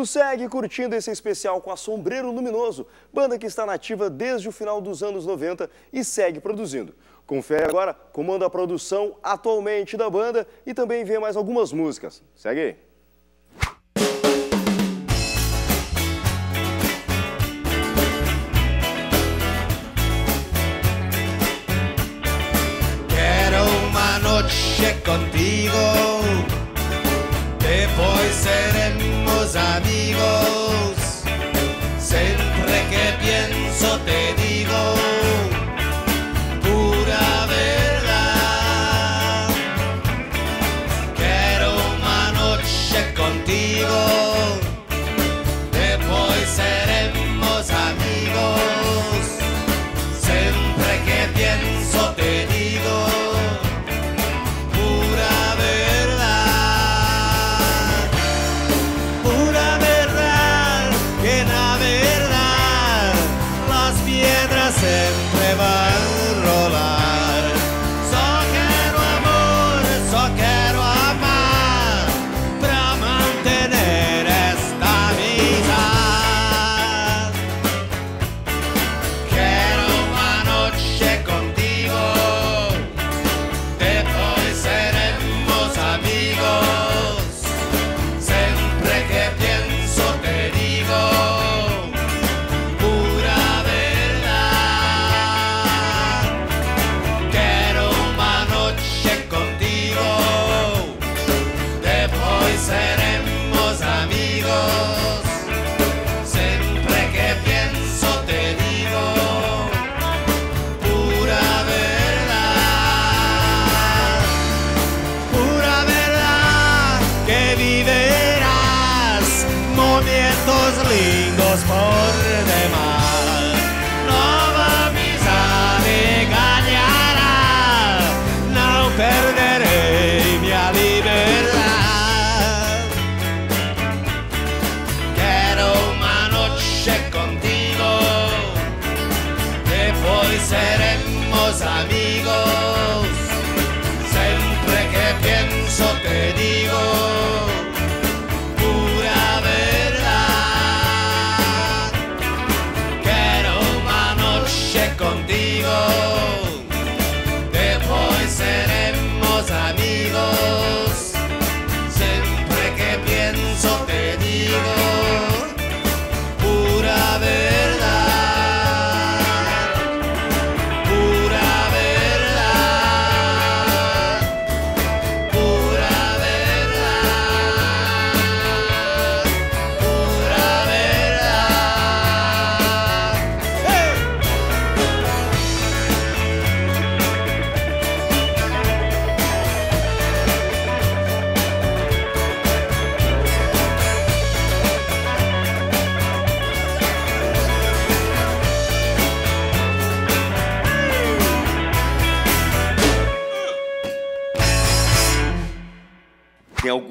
Tu segue curtindo esse especial com a Sombreiro Luminoso, banda que está nativa desde o final dos anos 90 e segue produzindo. Confere agora, comanda a produção atualmente da banda e também vê mais algumas músicas. Segue aí. Quero uma noche contigo,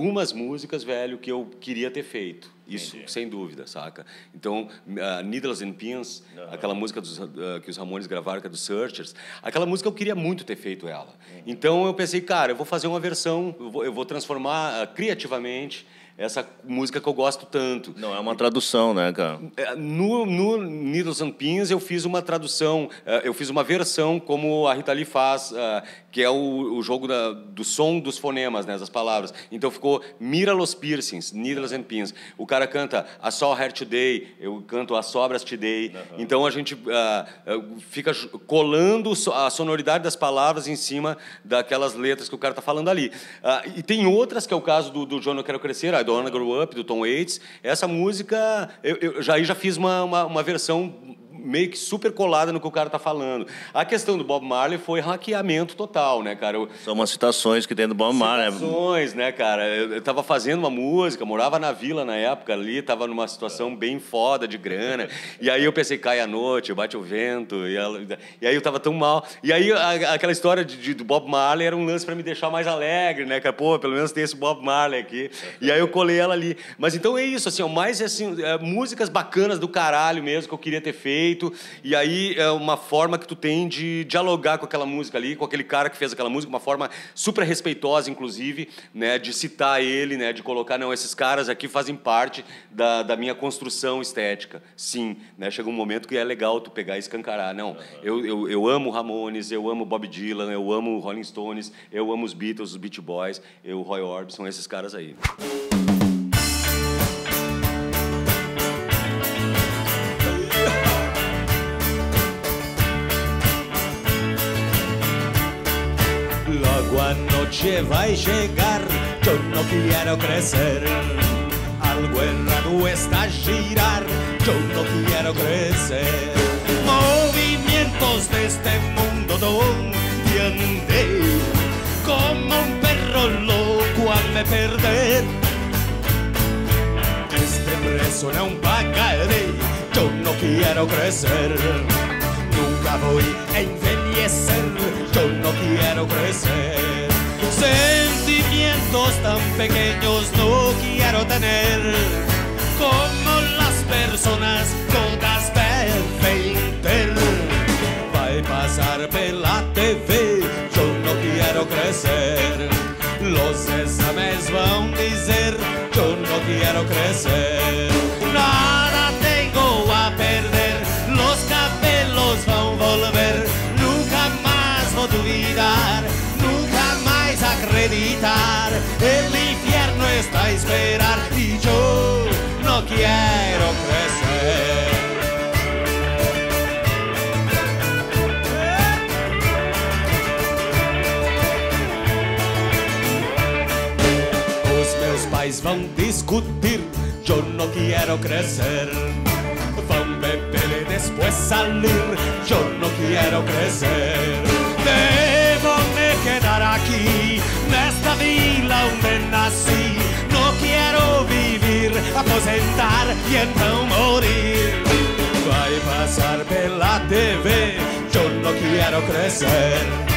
algumas músicas, velho, que eu queria ter feito. Isso, sem dúvida, saca? Então, uh, Needles and Pins, aquela música dos, uh, que os Ramones gravaram, que é do Searchers, aquela música eu queria muito ter feito ela. Então, eu pensei, cara, eu vou fazer uma versão, eu vou, eu vou transformar uh, criativamente essa música que eu gosto tanto. Não é uma tradução, né, cara? É, No, no Needles and Pins eu fiz uma tradução, eh, eu fiz uma versão como a Rita Lee faz, eh, que é o, o jogo da- do som dos fonemas, né, das palavras. Então ficou Mira los Piercings, Needles and Pins. O cara canta A Saw Her Today, eu canto As Sobras Today. Então a gente ah, ah, fica colando a sonoridade das palavras em cima daquelas letras que o cara tá falando ali. Ah, e tem outras, que é o caso do, do John Eu Quero Crescer, I Don't Grow Up, do Tom Waits. Essa música, eu, eu já, já fiz uma, uma, uma versão meio que super colada no que o cara tá falando. A questão do Bob Marley foi hackeamento total, né, cara? Eu, São umas citações que tem do Bob Marley. né? Citações, né, cara? Eu, eu tava fazendo uma música, morava na vila na época ali, tava numa situação bem foda de grana. E aí eu pensei, cai a noite, bate o vento. E, ela- e aí eu tava tão mal. E aí a- aquela história de, de- do Bob Marley era um lance pra me deixar mais alegre, né, cara? Pô, pelo menos tem esse Bob Marley aqui. E aí eu colei ela ali. Mas então é isso, assim, ó, mais assim, é, músicas bacanas do caralho mesmo que eu queria ter feito. Respeito. E aí é uma forma que tu tem de dialogar com aquela música ali, com aquele cara que fez aquela música, uma forma super respeitosa, inclusive, né, de citar ele, né, de colocar, não, esses caras aqui fazem parte da, da minha construção estética. Sim, né, chega um momento que é legal tu pegar e escancarar. Não, eu, eu, eu amo Ramones, eu amo Bob Dylan, eu amo Rolling Stones, eu amo os Beatles, os Beach Boys, eu, Roy Orbison, esses caras aí. Noche va a llegar, yo no quiero crecer. Algo errado está girar, yo no quiero crecer. Movimientos de este mundo donde como un perro loco a me perder. Este preso no pagaré, yo no quiero crecer. Nunca voy a envejecer, yo no quiero crecer. Sentimientos tan pequeños no quiero tener, como las personas todas perfeitas. Va a pasar pela TV, yo no quiero crecer. Los exámenes van a decir, yo no quiero crecer. El infierno está a esperar y yo no quiero crecer. Os meus pais vão discutir, eu não quero crescer. Vão beber e depois salir, eu não quero crescer. Devo me quedar aqui, onde nasci. Não quero viver, aposentar e então morir. Vai passar pela TV, eu não quero crescer.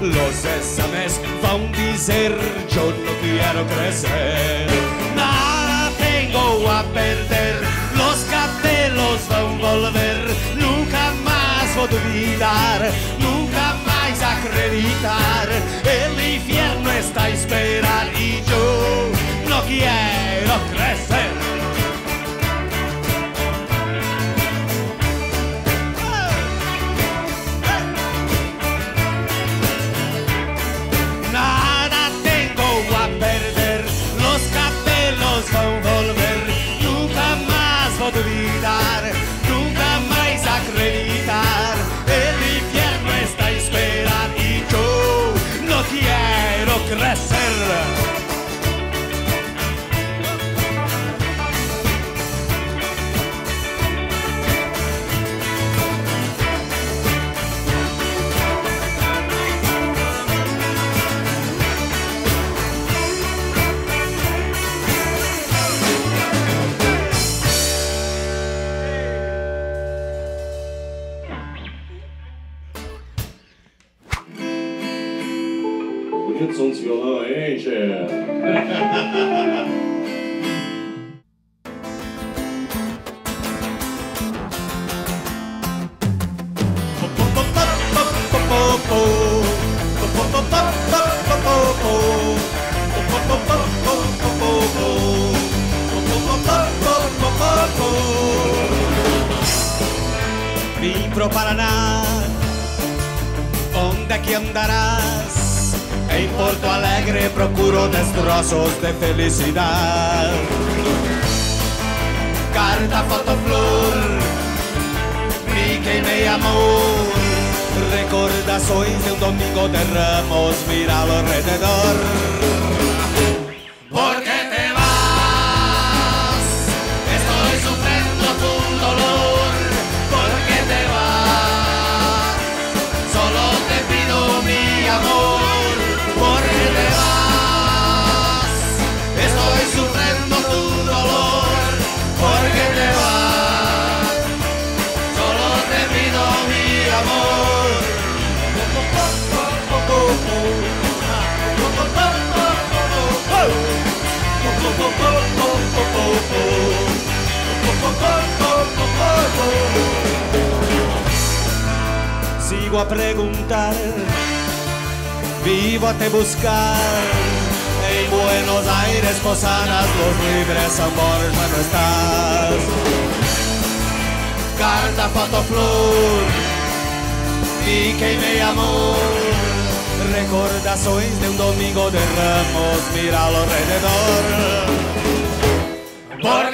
Los exámenes van a decir yo no quiero crecer. Nada tengo a perder, los cabelos a volver. Nunca más voy a Bonito som desse violão, hein, chefe? Vim pro Paraná, onde é que andarás? Em Porto Alegre procuro destroços de felicidade. Carta, foto, flor, me queimei amor. Recordações de um domingo de ramos, mira ao sigo a preguntar, vivo a te buscar. En Buenos Aires, Posadas, los libres amores, ya no estás. Carta, foto, flor, y que me llamó. Recordações de um domingo de ramos, mira alrededor. ¿Por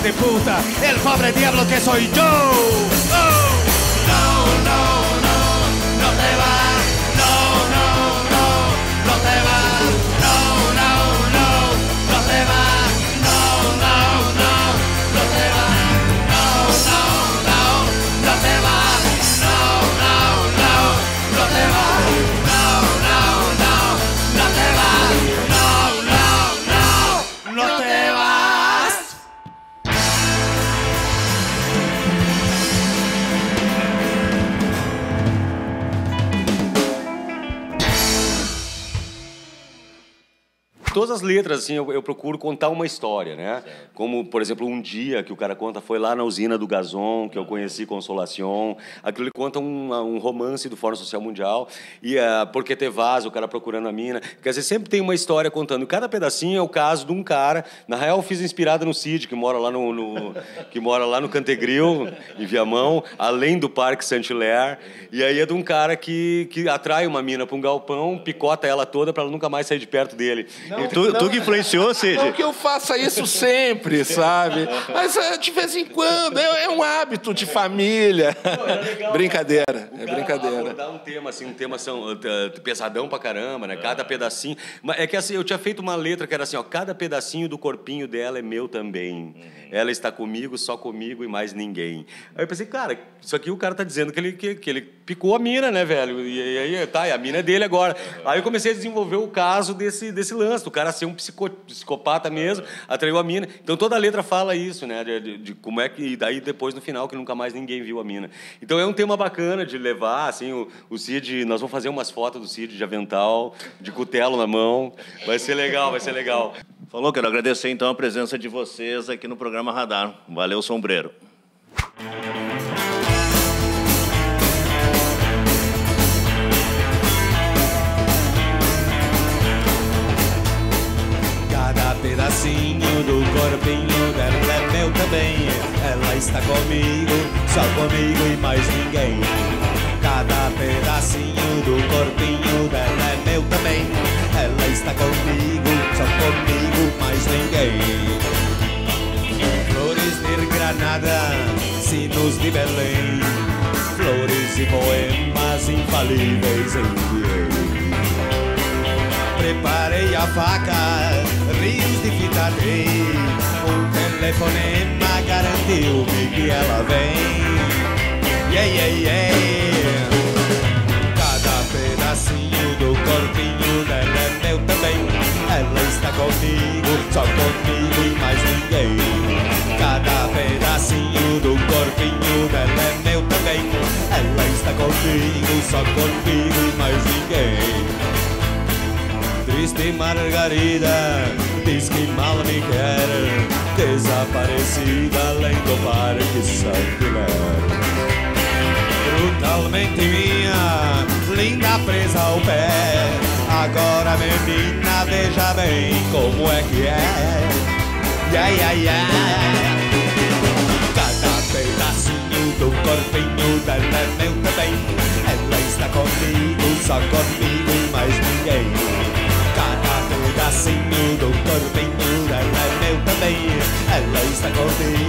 de puta, el pobre diablo que soy yo. Todas as letras, assim, eu, eu procuro contar uma história, né? Como, por exemplo, um dia que o cara conta foi lá na usina do Gazon, que eu conheci Consolação. Aquilo ele conta um, um romance do Fórum Social Mundial. E uh, Porque Te Vaz, o cara procurando a mina. Quer dizer, sempre tem uma história contando. Cada pedacinho é o caso de um cara. Na real, eu fiz inspirado no Cid, que mora lá no, no que mora lá no Cantegril, em Viamão, além do Parque Saint-Hilaire. E aí é de um cara que, que atrai uma mina para um galpão, picota ela toda para ela nunca mais sair de perto dele. Tu, tu que influenciou, Cid? Não que eu faça isso sempre, sabe? Mas é, de vez em quando, é, é um hábito de família. brincadeira, O é cara brincadeira. abordar um tema assim, um tema são, uh, pesadão pra caramba, né? Cada pedacinho. Mas é que assim, eu tinha feito uma letra que era assim, ó, cada pedacinho do corpinho dela é meu também. Ela está comigo, só comigo e mais ninguém. Aí eu pensei, cara, isso aqui o cara tá dizendo que ele, que, que ele picou a mina, né, velho? E, aí, tá, e a mina é dele agora. Aí eu comecei a desenvolver o caso desse, desse lance, do cara ser um psico, psicopata mesmo, atraiu a mina. Então toda a letra fala isso, né? De, de- de como é que. E daí depois no final que nunca mais ninguém viu a mina. Então é um tema bacana de levar, assim, o, o Cid. Nós vamos fazer umas fotos do Cid de avental, de cutelo na mão. Vai ser legal, vai ser legal. Falou, quero agradecer então a presença de vocês aqui no programa Radar. Valeu, Sombreiro. Do corpinho dela é meu também. Ela está comigo, só comigo e mais ninguém. Cada pedacinho do corpinho dela é meu também. Ela está comigo, só comigo, mais ninguém. Flores de Granada, sinos de Belém. Flores e poemas infalíveis enviei. Preparei a faca, rios de fita dei. Um telefonema garantiu-me que ela vem. Yeah, yeah, yeah. Cada pedacinho do corpinho dela é meu também. Ela está comigo, só comigo e mais ninguém. Cada pedacinho do corpinho dela é meu também. Ela está comigo, só comigo e mais ninguém. Triste Margarida diz que mal me quer Desaparecida além do parque Saint-Hilaire Brutalmente minha, linda presa ao pé Agora menina, veja bem como é que é. Yeah, yeah, yeah Cada pedacinho do corpinho dela é meu também. Ela está comigo, só comigo mais ninguém Assim o doutor vem mudar, é meu também. Ela está comigo.